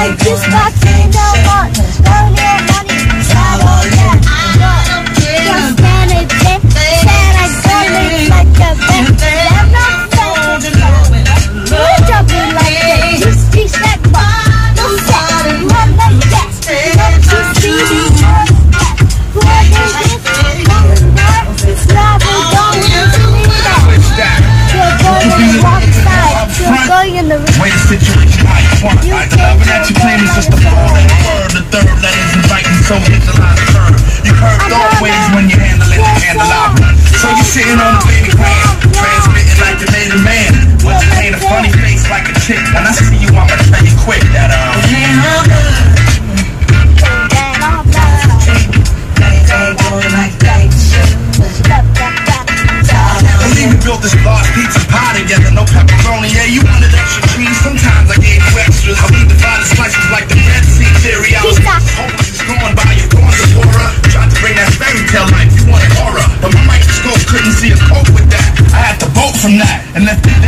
I just got to know what corner. I love that you claim is just a foreign word. The third that is inviting, so hit the line turn. You curved ways when you handle it, handle out. So you're sitting on the baby grand, transmitting like you made a man. With you paint a funny face like a chick. When I see you, I'ma tell you quick that uh. Built this large pizza pie together. understand